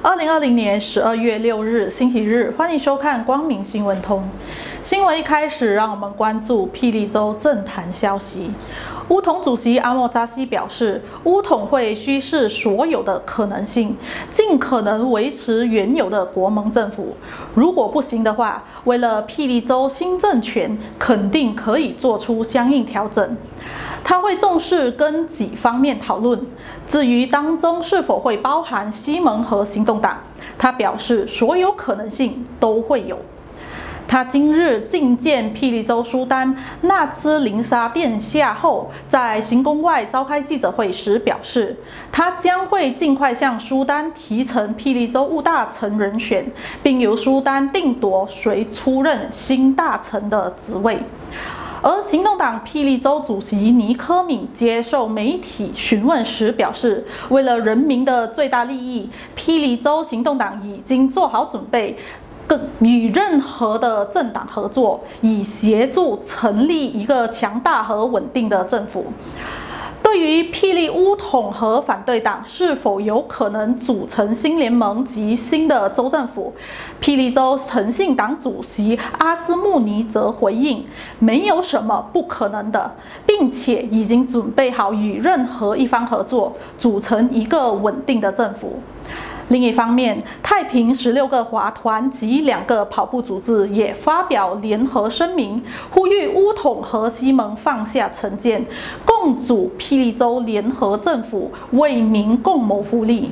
二零二零年十二月六日，星期日，欢迎收看光明新闻通。新闻一开始，让我们关注霹雳州政坛消息。乌统主席阿莫扎西表示，乌统会虚视所有的可能性，尽可能维持原有的国盟政府。如果不行的话，为了霹雳州新政权，肯定可以做出相应调整。他会重视跟几方面讨论。至于当中是否会包含西蒙和行动党，他表示所有可能性都会有。他今日觐见霹雳州苏丹纳兹林沙殿下后，在行宫外召开记者会时表示，他将会尽快向苏丹提成霹雳州务大臣人选，并由苏丹定夺谁出任新大臣的职位。而行动党霹雳州主席尼科敏接受媒体询问时表示，为了人民的最大利益，霹雳州行动党已经做好准备，更与任何的政党合作，以协助成立一个强大和稳定的政府。对于霹雳乌统和反对党是否有可能组成新联盟及新的州政府，霹雳州诚信党主席阿斯穆尼则回应：没有什么不可能的，并且已经准备好与任何一方合作，组成一个稳定的政府。另一方面，太平十六个华团及两个跑步组织也发表联合声明，呼吁乌统和西蒙放下成见，共组霹雳州联合政府，为民共谋福利。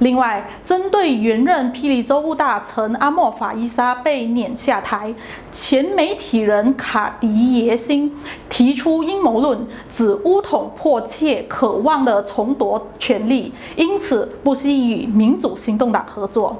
另外，针对原任霹雳州务大臣阿莫法伊莎被撵下台，前媒体人卡迪耶辛提出阴谋论，指乌统迫切渴望的重夺权力，因此不惜与民主行动党合作。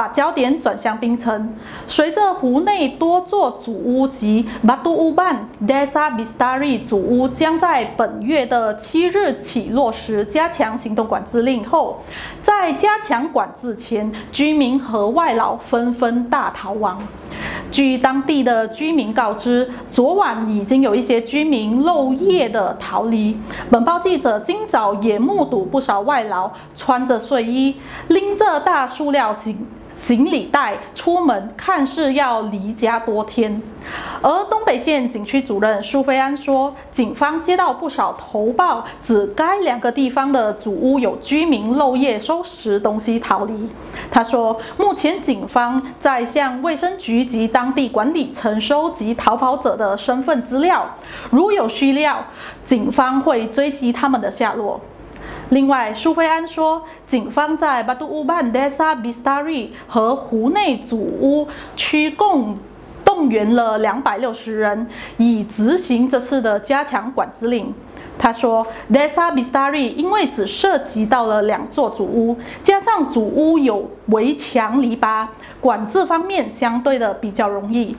把焦点转向冰城，随着湖内多座祖屋及马杜乌办 Desa Bistari 祖屋将在本月的七日起落实加强行动管制令后，在加强管制前，居民和外劳纷纷大逃亡。据当地的居民告知，昨晚已经有一些居民漏夜的逃离。本报记者今早也目睹不少外劳穿着睡衣，拎着大塑料行。行李袋出门，看似要离家多天。而东北县警区主任苏菲安说，警方接到不少投报，指该两个地方的主屋有居民漏夜收拾东西逃离。他说，目前警方在向卫生局及当地管理层收集逃跑者的身份资料，如有需要，警方会追击他们的下落。另外，苏菲安说，警方在巴杜乌班 Desa Bistari 和湖内祖屋区共动员了两百六十人，以执行这次的加强管制令。他说，Desa Bistari 因为只涉及到了两座祖屋，加上祖屋有围墙篱笆，管制方面相对的比较容易。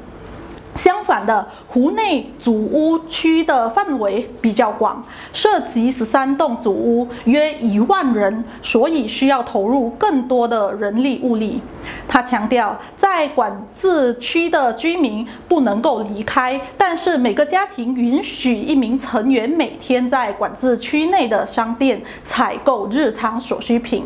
相反的，湖内祖屋区的范围比较广，涉及十三栋祖屋，约一万人，所以需要投入更多的人力物力。他强调，在管制区的居民不能够离开，但是每个家庭允许一名成员每天在管制区内的商店采购日常所需品。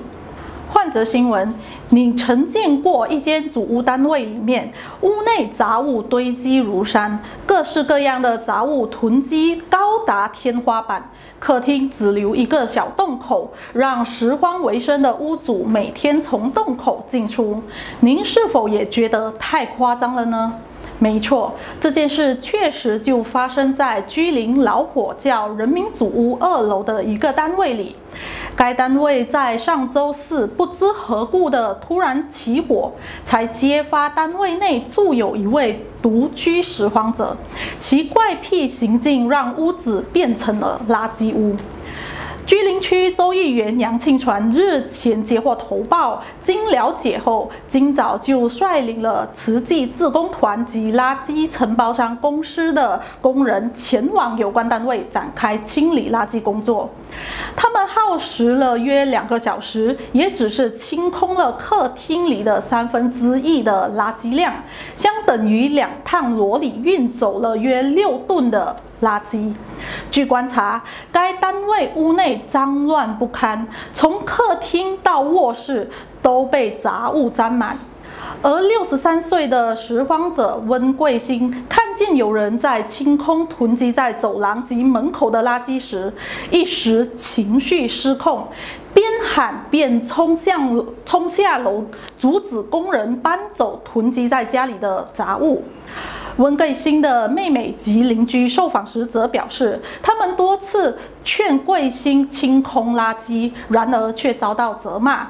换则新闻。你曾见过一间主屋单位里面，屋内杂物堆积如山，各式各样的杂物囤积高达天花板，客厅只留一个小洞口，让拾荒为生的屋主每天从洞口进出。您是否也觉得太夸张了呢？没错，这件事确实就发生在居林老火教人民祖屋二楼的一个单位里。该单位在上周四不知何故的突然起火，才揭发单位内住有一位独居拾荒者，其怪癖行径让屋子变成了垃圾屋。居林区州议员杨庆传日前接获投报，经了解后，今早就率领了慈济自工团及垃圾承包商公司的工人前往有关单位展开清理垃圾工作。他们耗时了约两个小时，也只是清空了客厅里的三分之一的垃圾量，相等于两趟罗里运走了约六吨的。垃圾。据观察，该单位屋内脏乱不堪，从客厅到卧室都被杂物沾满。而六十三岁的拾荒者温贵兴看见有人在清空囤积在走廊及门口的垃圾时，一时情绪失控，边喊边冲向冲下楼，阻止工人搬走囤积在家里的杂物。温贵兴的妹妹及邻居受访时则表示，他们多次劝贵兴清空垃圾，然而却遭到责骂。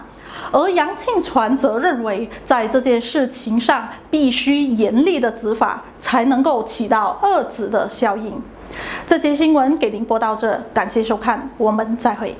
而杨庆传则认为，在这件事情上必须严厉的执法，才能够起到遏制的效应。这节新闻给您播到这，感谢收看，我们再会。